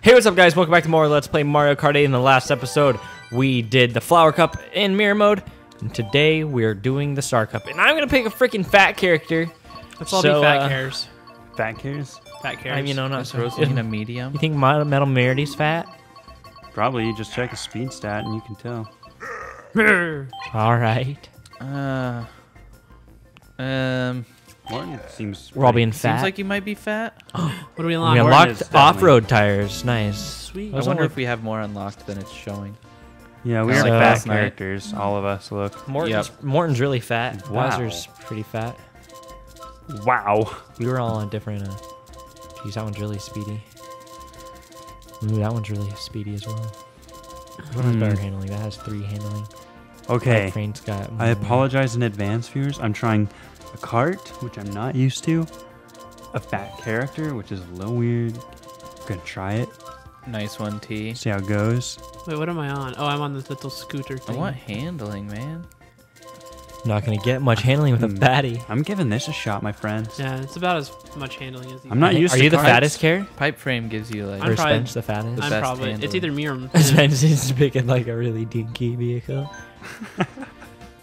Hey, what's up, guys? Welcome back to more Let's Play Mario Kart 8. In the last episode, we did the Flower Cup in Mirror Mode, and today we're doing the Star Cup. And I'm gonna pick a freaking fat character. Let's all So, be fat uh, cares. Fat cares? Fat cares. I'm, you know, not Is so. Rosalina medium? You think Metal Mario's fat? Probably you just check his speed stat and you can tell. All right. Uh, um, Martin seems. We're all being fat. seems like you might be fat. what are we we unlock? Martin unlocked off-road tires. Nice. Sweet. I was wonder if we have more unlocked than it's showing. Yeah, we Kinda are like fat last night. characters. All of us look. Morton's, Morton's really fat. Wow. Bowser's pretty fat. Wow. We were all on different. Uh, geez, that one's really speedy. Ooh, that one's really speedy as well. This one has Hmm. better handling. That has three handling. Okay. Frank's got. I apologize in advance, viewers. I'm trying a cart, which I'm not used to. A fat character, which is a little weird. gonna try it. Nice one, T. See how it goes. Wait, what am I on? Oh, I'm on this little scooter I want handling, man. Not gonna get much handling with a Hmm. fatty. I'm giving this a shot, my friends. Yeah, it's about as much handling as the. I'm not Are used to you the carts. fattest care? Pipe frame gives you like. I'm Or probably- Spence the fattest? the I'm best probably. It's handling. either me or. Spence is picking like a really dinky vehicle.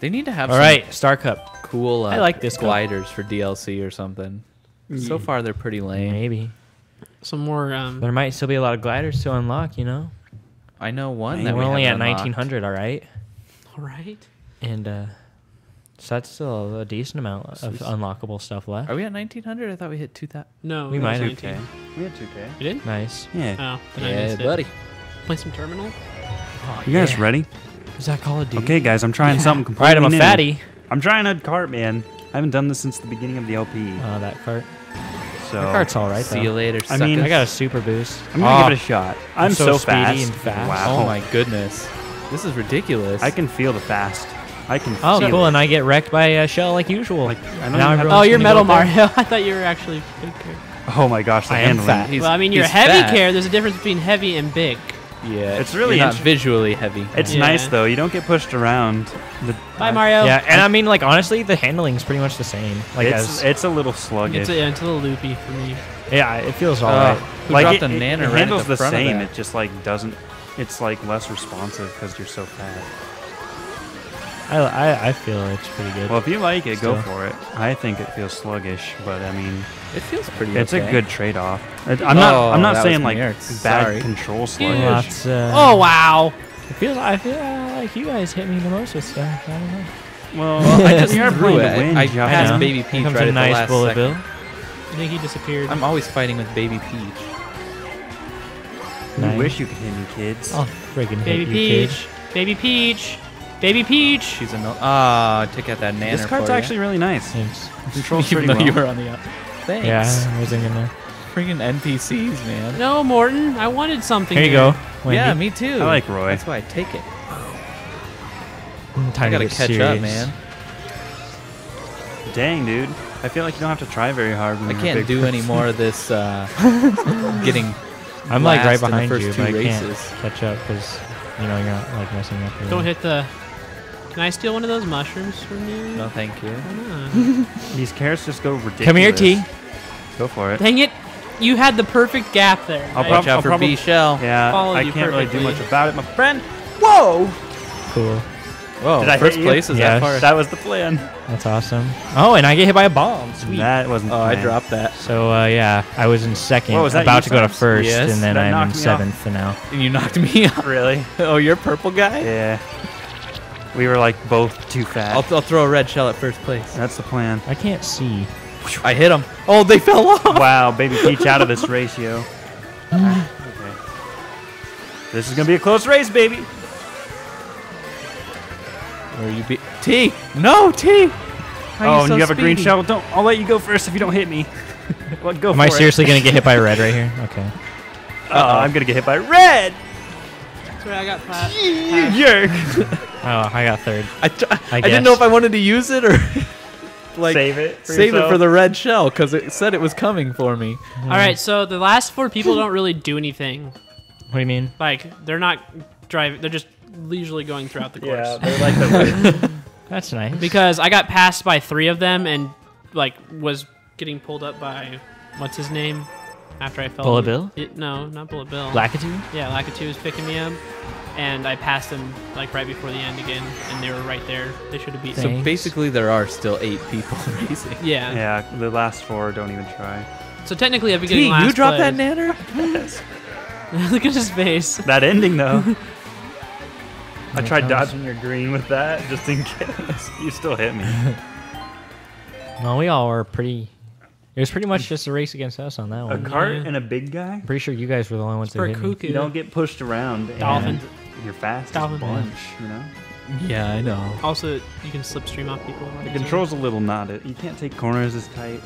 They need to have All some right, Star Cup. Cool. Uh, I like this gliders for DLC or something. So far, they're pretty lame. Maybe Some more. Um, there might still be a lot of gliders to unlock. You know, I know one that we're we only at haven't unlocked. 1900. All right, all right. and uh, so that's still a decent amount of unlockable stuff left. Are we at 1900? I thought we hit 2000. No, We that might have. 19. Okay. We had 2K. You did? Nice. Yeah. Oh, then I Yeah, missed buddy. it. Play some terminal. You guys ready? Is that Call of Duty? Okay, guys, I'm trying something All completely right, I'm a new. fatty. I'm trying a cart, man. I haven't done this since the beginning of the LP. Oh, ah, that cart. So That cart's all right See you though. later. I mean- I got a super boost. I'm gonna Oh, give it a ah, shot. I'm, so so, speedy fast. and fast. Wow. Oh my goodness, this is ridiculous. I can feel the fast. I can. Oh, feel cool, It. and I get wrecked by a shell like usual. Like I don't Now even have Oh, you're Metal up? Mario. I thought you were actually big. care. Oh my gosh, the I am fat. He's- well, I mean, you're heavy fat. care. There's a difference between heavy and big. Yeah, It's really you're not visually heavy. It's Yeah. nice though. You don't get pushed around. The, Bye, I- Mario. Yeah, and I mean, like honestly, the handling's pretty much the same. Like, It's as, it's a little sluggish. It's a, yeah, it's a little loopy for me. yeah, it feels Uh, alright. who like dropped it, a it- nana it right at handles the, the, front of same. It just like doesn't. It's like less responsive because you're so fat. I, I I feel it's pretty good. Well, if you like it, go for it. I think it feels sluggish, but I mean, It feels pretty. it's okay. a good trade-off. It- I'm not. Oh, I'm not saying like bad Sorry. control sluggish. Lots, uh, Oh wow! It feels. I feel uh, like you guys hit me the most with stuff. I don't know. Well, Well, I just you're threw playing it. to win, I Josh. passed know. Baby Peach right a at the last bullet second. bill. I think he disappeared. I'm always fighting with Baby Peach. I wish you could hit me, kids. I'll friggin' Baby hit you, kid. Peach. Baby Peach. Baby Peach. She's a no. Ah, I took out that nana. this card's for ya. actually really nice. Thanks. Controls Even pretty though you were on the up. Thanks. Yeah, I wasn't gonna. Freaking NPCs, man. No, Morton. I wanted something. Here you there. go. Wendy. Yeah, me too. I like Roy. That's why I take it. I'm I gotta to get catch up, man. Dang, dude. I feel like you don't have to try very hard. When I can't big do any more of this. Uh, getting. I'm like right last in the behind you, two but I can't catch up because you know you're not like messing up. Really. Don't hit the. Can I steal one of those mushrooms from you? No, thank you. These carrots just go ridiculous. Come here, T. Go for it. Dang it! You had the perfect gap there. I'll I- prob- Watch out I'll for probably- B shell. Yeah, Followed I you can't really do perfectly. much about it, my friend. Whoa! Cool. Whoa, Did I first hit you? place is Yes. that far. That was the plan. That's awesome. Oh, and I get hit by a bomb. Sweet. That wasn't. Oh, the I plan. dropped that. So uh, yeah, I was in second, Whoa, was that about you, to go to Sams? first, Yes. and then That I'm in knocked me off. seventh now. And you knocked me out. Really? Oh, you're purple guy? Yeah. We were like both too fat. I'll, I'll throw a red shell at first place. That's the plan. I can't see. I hit him. Oh, they fell off. wow, baby Peach out of this ratio. okay. This is gonna be a close race, baby. Where you be? T. No, T. How oh, you and so you have a green shell. Don't. I'll let you go first if you don't hit me. well, go Am for I it. seriously gonna get hit by red right here? Okay. Uh, I'm gonna get hit by red. Sorry, I got fat. You jerk. Oh, I got third. I, I, I didn't know if I wanted to use it or like save it. For save it for the red shell because it said it was coming for me. All right, so the last four people don't really do anything. What do you mean? Like they're not driving; they're just leisurely going throughout the course. Yeah, they're like the. That's nice. Because I got passed by three of them and like was getting pulled up by what's his name? After I fell. Bullet Bill? It, no, not Bullet Bill. Lakitu? Yeah, Lakitu was picking me up, and I passed them like right before the end again, and they were right there. They should have beat Dang. me. So basically, there are still eight people racing. Yeah. Yeah, the last four don't even try. So technically, I've been getting T, last you dropped that place. nanner? Look at his face. That ending though. I tried comes- dodging your green with that just in case. You still hit me. No, we all were pretty. It was pretty much mm. just a race against us on that one. A one. cart Yeah. and a big guy. Pretty sure you guys were the only ones that For a hit me. cuckoo. You don't get pushed around. and Dolphin. You're fast Dolphin. as a bunch. You know. Yeah, I know. Also, you can slipstream off people. The control's a little knotted. You can't take corners as tight.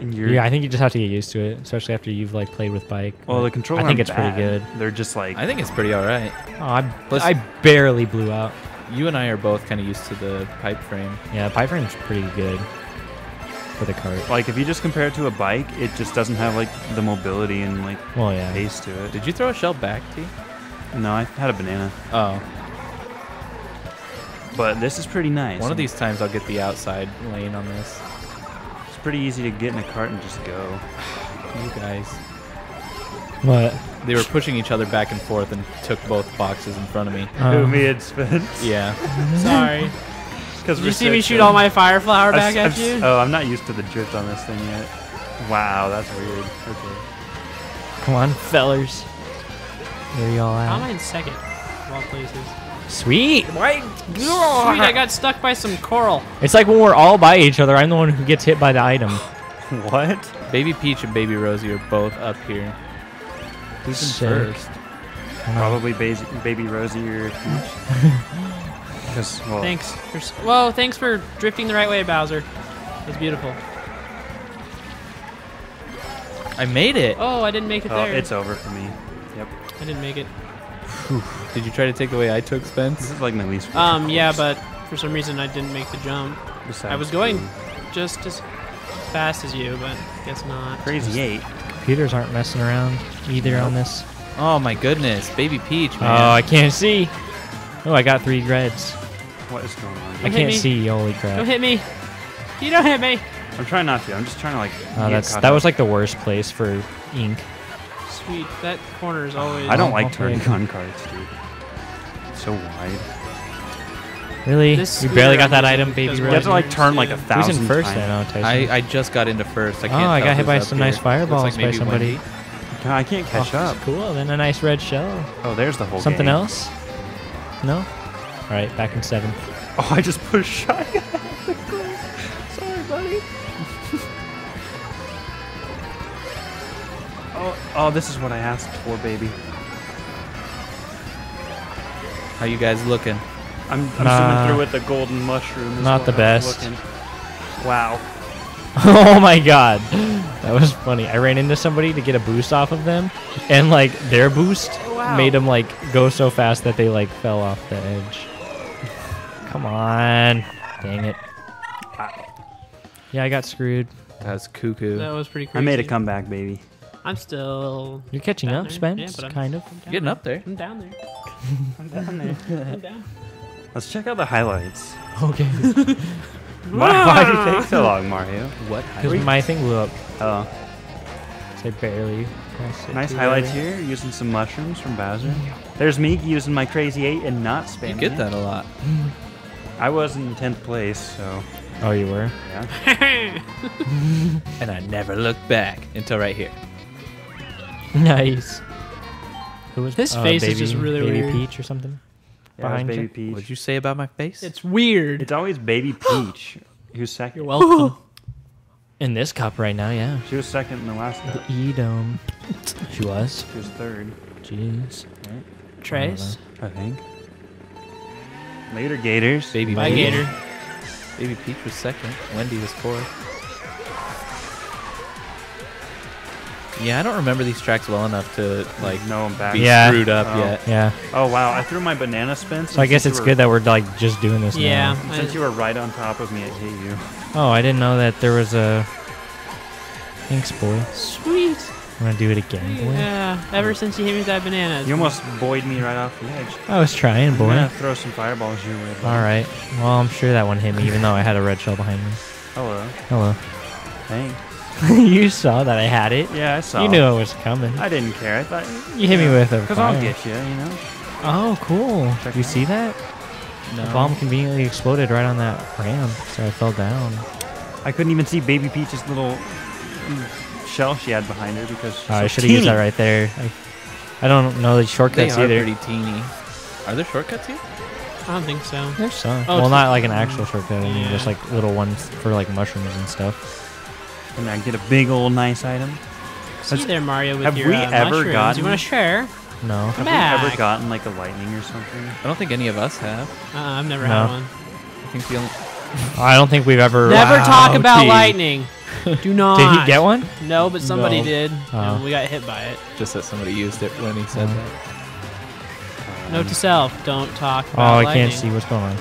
And you're Yeah, I think you just have to get used to it, especially after you've like played with bike. Well, the But controls. I think aren't it's pretty good. They're just like I think it's pretty all right. Oh, I, Plus- I barely blew out. You and I are both kind of used to the pipe frame. Yeah, pipe frame's pretty good for the cart. like if you just compare it to a bike, it just doesn't have like the mobility and like Well, yeah. pace to it. Did you throw a shell back, T? No, I had a banana, Oh, but this is pretty nice. one of these times I'll get the outside lane on this. It's pretty easy to get in a cart and just go. You guys. What? They were pushing each other back and forth and took both boxes in front of me. Uh, Who me and Spence? Yeah. Sorry. Because Did you see me shoot all my fire flower back I've, at I've, you? Oh, I'm not used to the drift on this thing yet. Wow, that's weird. Okay. Come on, fellers. Where y'all at? I'm in second? Of all places. Sweet. Why? Sweet, I got stuck by some coral. It's like when we're all by each other. I'm the one who gets hit by the item. What? Baby Peach and Baby Rosie are both up here. Who's in first? Probably baby, baby Rosie or Because well, Thanks. For, whoa, thanks for drifting the right way, Bowser. That's beautiful. I made it. Oh, I didn't make it oh, there. it's over for me. Yep. I didn't make it. Did you try to take the way I took Spence? This is like my least. favorite Um, yeah, but for some reason I didn't make the jump. besides I was going the just as fast as you, but guess not. crazy eight. Computers aren't messing around either on this. Oh my goodness, Baby Peach, Oh. I can't see. Oh, I got three reds. What is going on? I can't me. see. Holy crap! Don't hit me. You don't hit me. I'm trying not to. I'm just trying to like. Oh, that's that up. was like the worst place for ink. Sweet. That corner is always. I don't Oh, like turning on carts, dude. It's so wide. Really? This You barely got that item, baby does You work have to like turn like a Who's Who's thousand in first times. then? Oh, Tyson. I, I just got into first. I Oh, can't I got hit by some here. nice fireballs like by somebody. Wendy. I can't catch Oh, up. Cool. Then a nice red shell. Oh, there's the whole. Something game. else? No. All right, back in seventh. Oh, I just pushed shy. Sorry, buddy. oh, oh, this is what I asked for, baby. How you guys looking? I'm, I'm Nah. swimming through with the golden mushroom. Not the I'm best. looking. Wow. oh my god, that was funny. I ran into somebody to get a boost off of them, and like their boost oh, wow. made them like go so fast that they like fell off the edge. Come on, dang it. Yeah, I got screwed. That's cuckoo. That was pretty crazy. I made a comeback, baby. I'm still. You're catching up, there. Spence. Yeah, but I'm, kind of. I'm down Getting up there. I'm down there. I'm down there. I'm down. Let's check out the highlights. Okay. Why, why did it take so long, Mario? What? Because my thing blew up. Oh, So I barely. nice highlights early. here. Using some mushrooms from Bowser. There's me using my crazy eight and not spamming. You spamming. get that a lot. I was in tenth place, so Oh, you were. yeah. And I never looked back until right here. nice. Who was This uh, face is baby, just really baby weird. Peach or something? Yeah, Behind Baby you? Peach. What'd you say about my face? it's weird. It's always Baby Peach who's second. You're welcome. In this cup right now, yeah. She was second in the last cup. The Edom. She was. She was third, Jeez. Right. Trace. I think. Later, Gators. Baby Bye, Peach. Gator. Baby Peach was second. Wendy was fourth. Yeah, I don't remember these tracks well enough to like no, I'm back. be Yeah. screwed up Oh. yet. Yeah. Oh wow! I threw my banana spin. So I guess it's good that we're like just doing this Yeah. now. since you were right on top of me, I hit you. Oh, I didn't know that there was a. Thanks, boy. Sweet. I'm gonna do it again, boy. Yeah. Ever since you hit me with that banana. You almost buoyed me right off the edge. I was trying, I'm boy. gonna throw some fireballs your way. All right. Well, I'm sure that one hit me, even though I had a red shell behind me. Hello. Hello. Thanks. you saw that I had it. Yeah, I saw. You knew it was coming. I didn't care. I thought You hit me with a because I'll get you. You know. Oh, cool. Check you it see that? No. The bomb conveniently exploded right on that ramp, so I fell down. I couldn't even see Baby Peach's little shell she had behind her because she's Oh, I should have used that right there. I, I don't know the shortcuts they are either. pretty teeny. Are there shortcuts here? I don't think so. There's some. Oh, well, not like an actual shortcut. I mean, Yeah. just like little ones for like mushrooms and stuff. And I get a big old nice item. See Has- there, Mario, with have your we uh, ever mushrooms. gotten- You want to share? No. Have Back. we ever gotten like a lightning or something? I don't think any of us have. Uh, I've never No. had one. I think the only. I don't think we've ever. Never uh, talk about T. lightning. Do not. Did he get one? No, but somebody No. did. Oh. And we got hit by it. Just that somebody used it when he said Oh. that. Note to self: Don't talk Oh, I lightning. can't see what's going on.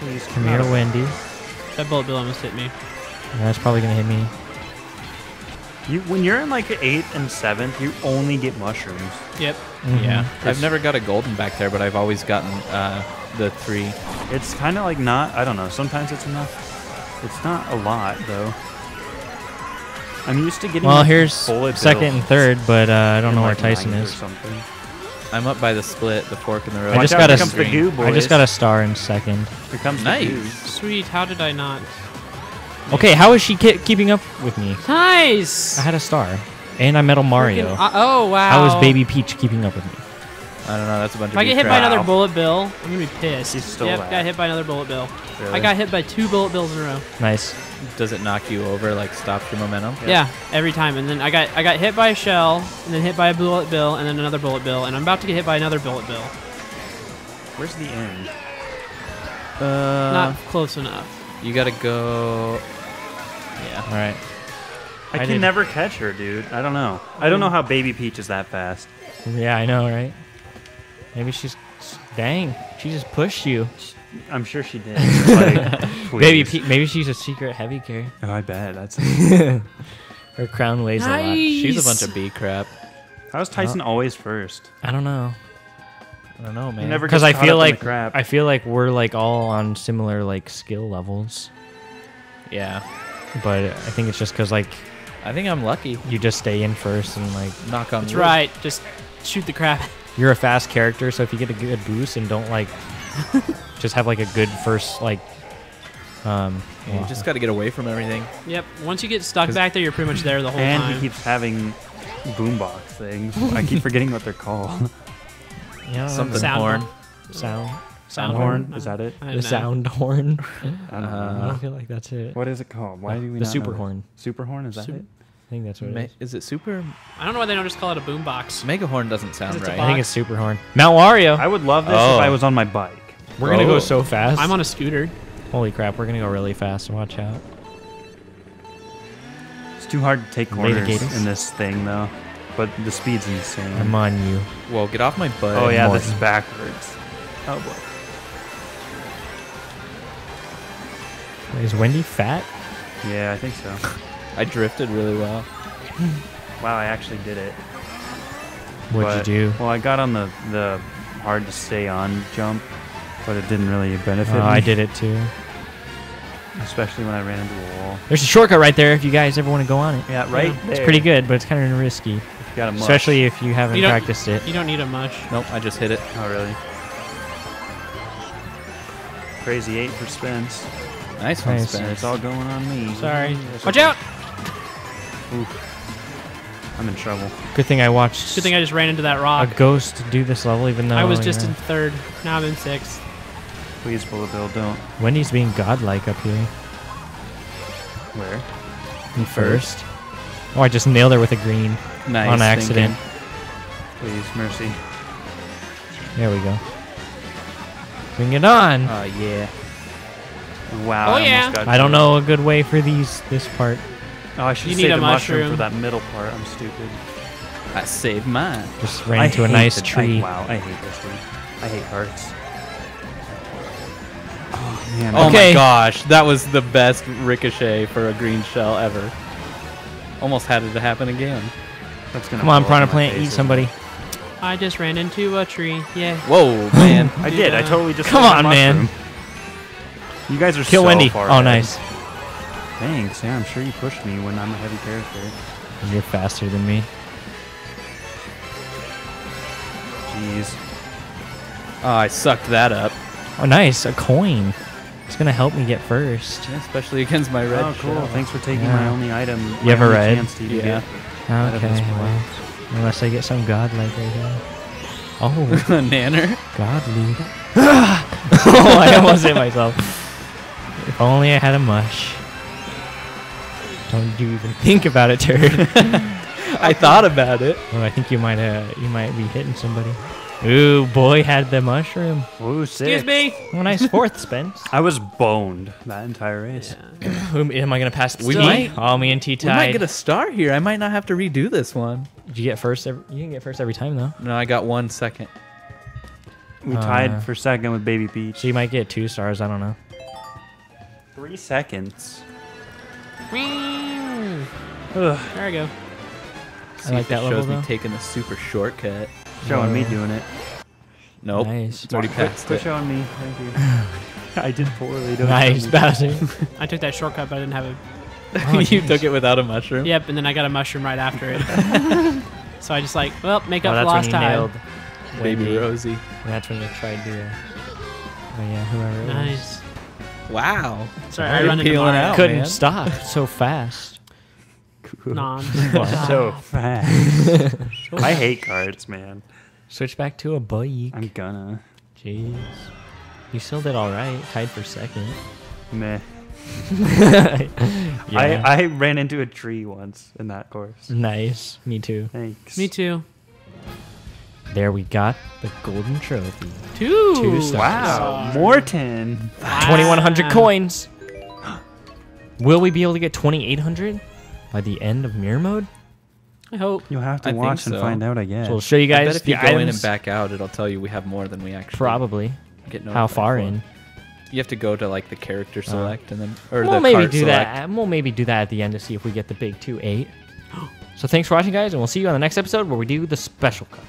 Please Come here, Wendy. That bullet bill almost hit me. That's probably gonna hit me. You when you're in like eighth and seventh, you only get mushrooms. Yep. Mhm. Yeah. It's- I've never got a golden back there, but I've always gotten uh, the three. It's kind of like not. I don't know. Sometimes it's enough. It's not a lot though. I'm used to getting. Well, like, here's bullet second and third, but uh, I don't in, know where Tyson is. Something. I'm up by the split, the fork in the road. I just got here a the goo. I just got a star in second. Here comes Nice. the goo. Sweet. How did I not? Okay, how is she ki- keeping up with me? Nice. I had a star, and I Metal Mario. Freaking- uh, oh wow. How is Baby Peach keeping up with me? I don't know. That's a bunch If of. I get hit beef by another bullet bill, I'm gonna be pissed. You stole yep, that. got hit by another bullet bill. I got hit by two bullet bills in a row. Nice. Does it knock you over? Like stops your momentum? Yeah. every time. And then I got I got hit by a shell, and then hit by a bullet bill, and then another bullet bill, and I'm about to get hit by another bullet bill. Where's the end? Uh, Not close enough. You gotta go. Yeah. All right. I, I can did- never catch her, dude. I don't know. I don't know how Baby Peach is that fast. Yeah, I know, right? Maybe she's. Dang, she just pushed you. I'm sure she did. like, Baby. Pe- maybe she's a secret heavy carry. Oh, I bet. That's. Her crown weighs a lot. She's a bunch of B crap. How's Tyson always first? I don't know. I don't know, man. Because I feel up in the like crap. I feel like we're like all on similar like skill levels, Yeah. But I think it's just because like I think I'm lucky. you just stay in first and like Knock on That's wood. right. Just shoot the crap. you're a fast character, so if you get a good boost and don't like just have like a good first like um You just gotta get away from everything. Yep. Once you get stuck 'Cause- back there, you're pretty much there the whole time. and time. he keeps having boombox things. I keep forgetting what they're called. yeah, Something Sound horn. sound Sound horn? horn. Is that it? The know. sound horn. Uh, I don't I know. don't feel like that's it. What is it called? Why do we the not super know horn? this? Super horn is that Sup- it? I think that's what Ma- it is. is it super? I don't know why they don't just call it a boombox. Mega horn doesn't sound right. I think it's super horn. Mount Wario. I would love this Oh. if I oh. was on my bike. We're gonna Oh. go so fast. I'm on a scooter. Holy crap, we're gonna go really fast. Watch out. It's too hard to take corners in this thing though. But the speed's insane. I'm on you. Whoa, get off my butt. oh yeah, Morton. this is backwards. Oh boy. Is Wendy fat? Yeah, I think so. I drifted really well. wow, I actually did it. What'd But- you do? Well, I got on the the hard to stay on jump, but it didn't really benefit Oh, me. I did it too. especially when I ran into a wall. There's a shortcut right there if you guys ever want to go on it. Yeah, right. Yeah, It's pretty good, but it's kind of risky, You got a mush. especially if you haven't You practiced it. You don't need a mush. Nope, I just hit it. Oh really? Crazy eight for Spence. Nice one, Nice. And Spence. it's all going on me. Sorry. That's Watch okay. out! I'm in trouble. Good thing I watched Good thing I just ran into that rock. a ghost do this level, even though I was just know, in third. Now I'm in sixth. Please, Bullet Bill, don't. Wendy's being godlike up here Where? in first. Oh, I just nailed her with a green Nice. on accident. Please, mercy. There we go. Bring it on. Oh yeah. Wow. Oh, I yeah. I don't know a good way for these this part. Oh, I should You say need the a mushroom. mushroom. for that middle part. I'm stupid. I saved mine. Just ran into a nice the- I- tree. wow, I hate this dude. I hate hearts. Oh man. Oh Okay. my gosh, that was the best ricochet for a green shell ever. Almost had it to happen again. That's gonna Come on, blow up Piranha in my Plant, face, eat somebody. I just ran into a tree. Yeah. Whoa, man. I did. I totally just. Come said the on, man. Mushroom. You guys are Kill so Wendy. far Oh, ahead. nice. Thanks. Yeah, I'm sure you pushed me when I'm a heavy character. You're faster than me. Jeez. Oh, I sucked that up. Oh, nice. A coin. It's going to help me get first. Yeah, especially against my red oh, cool. shell. Thanks for taking Yeah. my only item. You my have a red? chance to even Yeah. get out of Okay, well, unless I get some godlike right here. Oh, Nanner. godly. oh, I almost hit myself. If only I had a mush. Don't you even think about it, turd. I thought about it. oh, I think you might uh, you might be hitting somebody. Ooh, boy had the mushroom. Ooh, sick. Excuse me. Oh, nice fourth, Spence. I was boned that entire race. Who am I gonna pass? We T? might- Oh, me and T We might get a star here. I might not have to redo this one. Did you get first? Every, you didn't get first every time though. No, I got one second. We tied Uh, for second with Baby Peach. So you might get two stars. I don't know. Three seconds. There Ugh, I go. See like if that it level, shows me taking a super shortcut. showing me doing it. Nope. Nice. It's already passed Quit it. showing me. Thank you. I did poorly. Don't Nice, show. Bowser. I took that shortcut, but I didn't have a. Oh, you nice. took it without a mushroom. Yep, and then I got a mushroom right after it. so I just like, well, make Oh, up for that's when lost you time. nailed Baby Wendy. Rosie. That's when you tried to. Uh, oh yeah, whoever it was. Nice. Wow. Sorry, I run into peeling Mario. out. Couldn't man. stop so fast. Non. so fast. I hate cards, man. Switch back to a bike. I'm gonna. Jeez. You still did all right. Tied for second. Meh. yeah. I, I ran into a tree once in that course. nice. Me too. Thanks. Me too. There we got the golden trophy. Two. Two stars. Wow. Morton. Wow. 2100 coins. Will we be able to get 2800 by the end of mirror mode? I hope. You'll have to I think watch and so. find out, I guess. So we'll show you I guys bet if the you go in and back out, it'll tell you we have more than we actually Probably. get How far for. in? You have to go to like the character uh, select and then or We'll the maybe cart do select. that. We'll maybe do that at the end to see if we get the big two eight. So thanks for watching, guys, and we'll see you on the next episode where we do the Special Cup.